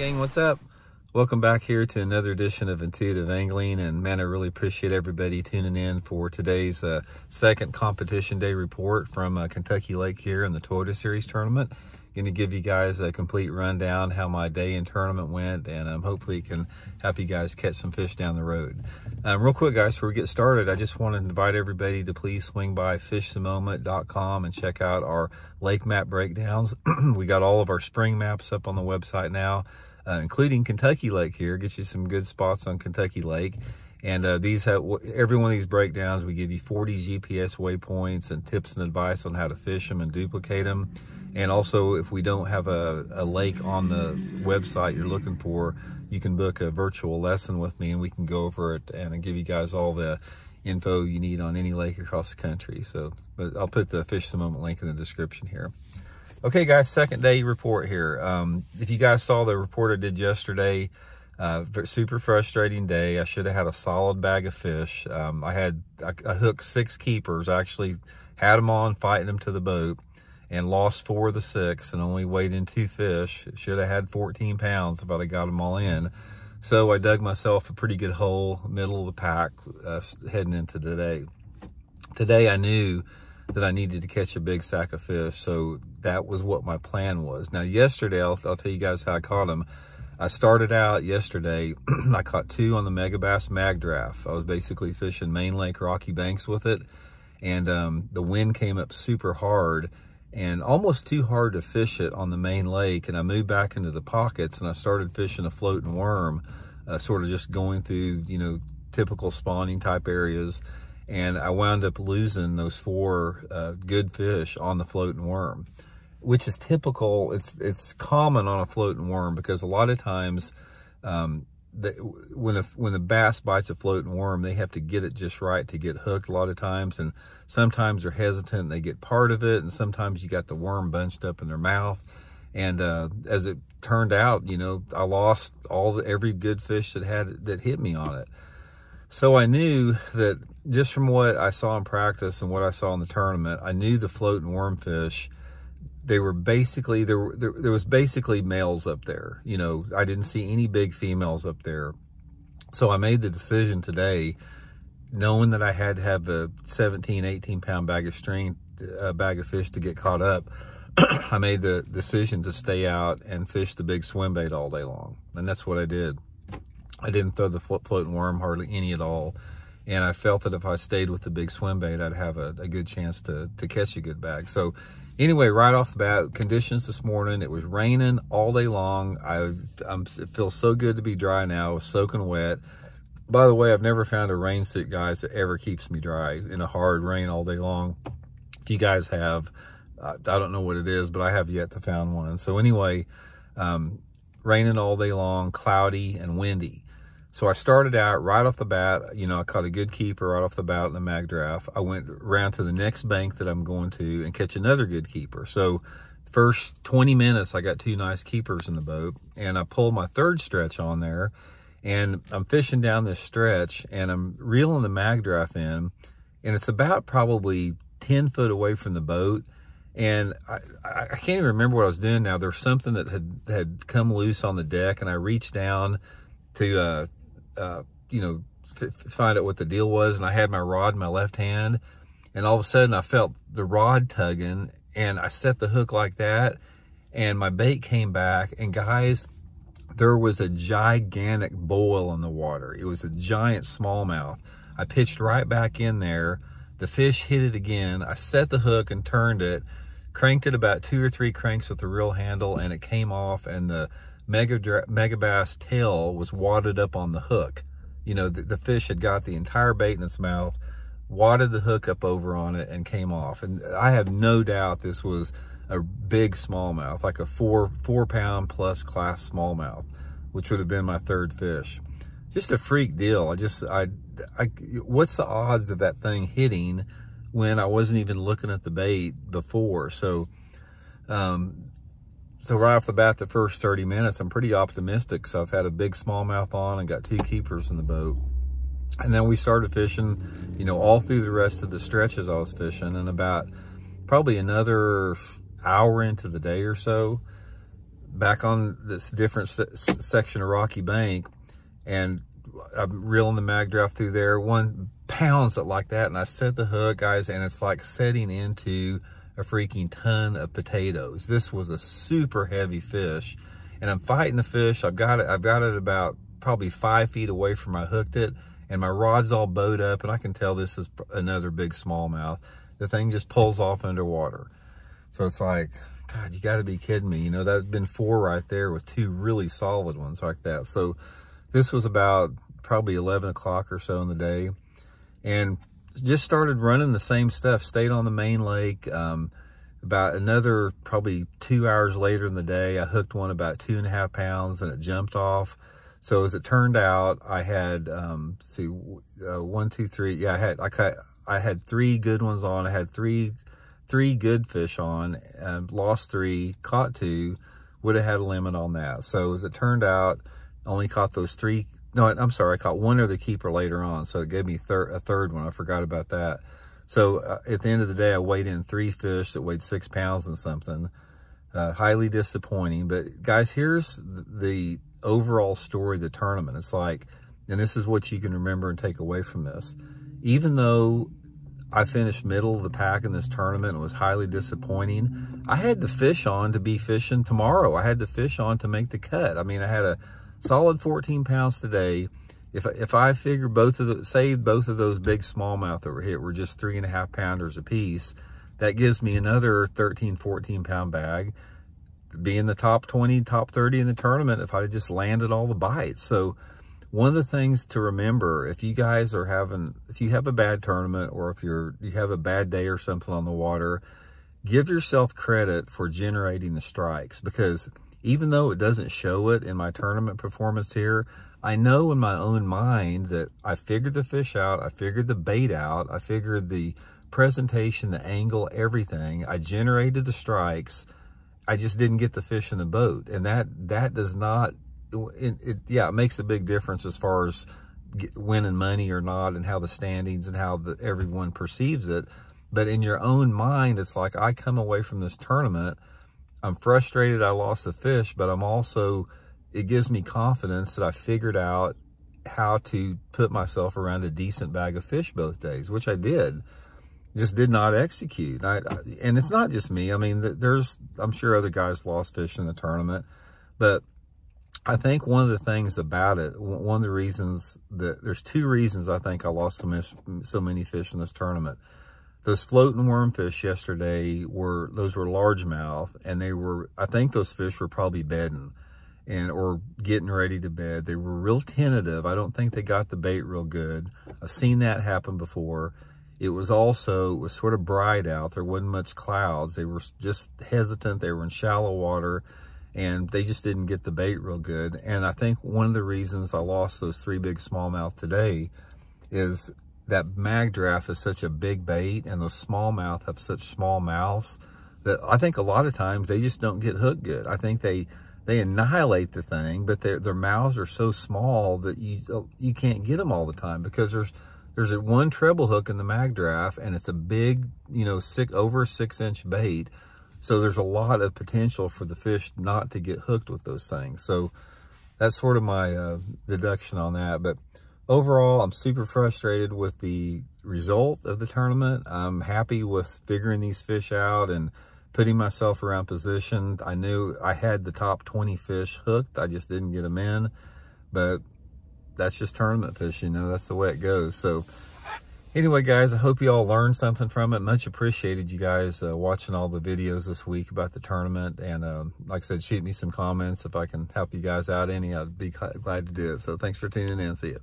gang, what's up? Welcome back here to another edition of Intuitive Angling. And man, I really appreciate everybody tuning in for today's uh, second competition day report from uh, Kentucky Lake here in the Toyota Series tournament. Going to give you guys a complete rundown how my day in tournament went, and um, hopefully can help you guys catch some fish down the road. Um, real quick, guys, before we get started, I just want to invite everybody to please swing by fishthemoment.com and check out our lake map breakdowns. we got all of our spring maps up on the website now uh, including Kentucky Lake here. Get you some good spots on Kentucky Lake. And uh, these have every one of these breakdowns, we give you 40 GPS waypoints and tips and advice on how to fish them and duplicate them. And also, if we don't have a, a lake on the website you're looking for, you can book a virtual lesson with me and we can go over it and give you guys all the info you need on any lake across the country. So, but I'll put the Fish the Moment link in the description here. Okay, guys, second day report here. Um, if you guys saw the report I did yesterday, uh, super frustrating day. I should have had a solid bag of fish. Um, I had, I, I, hooked six keepers. I actually had them on, fighting them to the boat, and lost four of the six and only weighed in two fish. Should have had 14 pounds if I'd have got them all in. So I dug myself a pretty good hole, middle of the pack, uh, heading into today. Today I knew that I needed to catch a big sack of fish. So that was what my plan was. Now, yesterday, I'll, I'll tell you guys how I caught them. I started out yesterday, I caught two on the Megabass Mag Draft. I was basically fishing Main Lake Rocky Banks with it. And um, the wind came up super hard and almost too hard to fish it on the main lake. And I moved back into the pockets and I started fishing a floating worm, uh, sort of just going through, you know, typical spawning type areas and I wound up losing those four uh, good fish on the floating worm, which is typical. It's it's common on a floating worm because a lot of times, um, the, when a, when the bass bites a floating worm, they have to get it just right to get hooked a lot of times, and sometimes they're hesitant. And they get part of it, and sometimes you got the worm bunched up in their mouth. And uh, as it turned out, you know, I lost all the, every good fish that had that hit me on it. So I knew that just from what I saw in practice and what I saw in the tournament, I knew the floating wormfish, they were basically, there, there, there was basically males up there. You know, I didn't see any big females up there. So I made the decision today, knowing that I had to have a 17, 18 pound bag of string, a bag of fish to get caught up. I made the decision to stay out and fish the big swim bait all day long. And that's what I did. I didn't throw the floating worm hardly any at all. And I felt that if I stayed with the big swim bait, I'd have a, a good chance to, to catch a good bag. So anyway, right off the bat, conditions this morning, it was raining all day long. I was, I'm, it feels so good to be dry now. Soaking wet. By the way, I've never found a rain suit, guys, that ever keeps me dry in a hard rain all day long. If you guys have, I don't know what it is, but I have yet to found one. So anyway, um, raining all day long, cloudy and windy. So I started out right off the bat, you know, I caught a good keeper right off the bat in the mag draft. I went around to the next bank that I'm going to and catch another good keeper. So first 20 minutes, I got two nice keepers in the boat and I pulled my third stretch on there and I'm fishing down this stretch and I'm reeling the mag draft in and it's about probably 10 foot away from the boat. And I, I can't even remember what I was doing now. There's something that had, had come loose on the deck and I reached down to, uh, uh, you know, find out what the deal was. And I had my rod in my left hand. And all of a sudden I felt the rod tugging and I set the hook like that. And my bait came back. And guys, there was a gigantic boil in the water. It was a giant smallmouth. I pitched right back in there. The fish hit it again. I set the hook and turned it, cranked it about two or three cranks with the reel handle, and it came off. And the mega megabass tail was wadded up on the hook. You know, the, the, fish had got the entire bait in its mouth, wadded the hook up over on it and came off. And I have no doubt this was a big smallmouth, like a four, four pound plus class smallmouth, which would have been my third fish. Just a freak deal. I just, I, I, what's the odds of that thing hitting when I wasn't even looking at the bait before? So, um, so right off the bat, the first 30 minutes, I'm pretty optimistic. So I've had a big smallmouth on and got two keepers in the boat. And then we started fishing, you know, all through the rest of the stretches I was fishing. And about probably another hour into the day or so, back on this different se section of Rocky Bank and I'm reeling the mag draft through there. One pounds it like that. And I set the hook, guys, and it's like setting into a freaking ton of potatoes. This was a super heavy fish. And I'm fighting the fish. I've got it, I've got it about probably five feet away from I hooked it. And my rod's all bowed up. And I can tell this is another big smallmouth. The thing just pulls off underwater. So it's like, God, you got to be kidding me. You know, that's been four right there with two really solid ones like that. So this was about probably 11 o'clock or so in the day. And just started running the same stuff. Stayed on the main lake. Um, about another probably two hours later in the day, I hooked one about two and a half pounds and it jumped off. So as it turned out, I had, um, see, uh, one, two, three. Yeah, I had, I, cut, I had three good ones on. I had three three good fish on and lost three, caught two, would have had a limit on that. So as it turned out, only caught those three. No, I'm sorry, I caught one other keeper later on. So it gave me thir a third one. I forgot about that. So uh, at the end of the day, I weighed in three fish that weighed six pounds and something. Uh, highly disappointing. But guys, here's the overall story of the tournament. It's like, and this is what you can remember and take away from this. Even though I finished middle of the pack in this tournament. It was highly disappointing. I had the fish on to be fishing tomorrow. I had the fish on to make the cut. I mean, I had a solid 14 pounds today. If, if I figure both of the, say both of those big smallmouth that were hit were just three and a half pounders a piece, that gives me another 13, 14 pound bag. Be in the top 20, top 30 in the tournament if I just landed all the bites. So one of the things to remember if you guys are having if you have a bad tournament or if you're you have a bad day or something on the water give yourself credit for generating the strikes because even though it doesn't show it in my tournament performance here i know in my own mind that i figured the fish out i figured the bait out i figured the presentation the angle everything. I generated the strikes. I just didn't get the fish in the boat. And that that does not it, it, yeah, it makes a big difference as far as get, winning money or not and how the standings and how the, everyone perceives it. But in your own mind, it's like I come away from this tournament, I'm frustrated I lost the fish, but I'm also, it gives me confidence that I figured out how to put myself around a decent bag of fish both days, which I did. Just did not execute. I, I, and it's not just me. I mean, there's, I'm sure other guys lost fish in the tournament, but I think one of the things about it, one of the reasons that there's two reasons I think I lost so, much, so many fish in this tournament. Those floating wormfish yesterday were, those were largemouth and they were, I think those fish were probably bedding and, or getting ready to bed. They were real tentative. I don't think they got the bait real good. I've seen that happen before. It was also, it was sort of bright out. There wasn't much clouds. They were just hesitant. They were in shallow water and they just didn't get the bait real good. And I think one of the reasons I lost those three big smallmouth today is that mag is such a big bait and those smallmouth have such small mouths that I think a lot of times they just don't get hooked good. I think they they annihilate the thing, but their their mouths are so small that you you can't get them all the time because there's there's a one treble hook in the mag draft and it's a big you know six over six inch bait so there's a lot of potential for the fish not to get hooked with those things. So that's sort of my uh, deduction on that. But overall, I'm super frustrated with the result of the tournament. I'm happy with figuring these fish out and putting myself around position. I knew I had the top 20 fish hooked. I just didn't get them in. But that's just tournament fish, you know, that's the way it goes. So Anyway, guys, I hope you all learned something from it. Much appreciated you guys uh, watching all the videos this week about the tournament. And uh, like I said, shoot me some comments if I can help you guys out any. I'd be glad to do it. So thanks for tuning in. See you.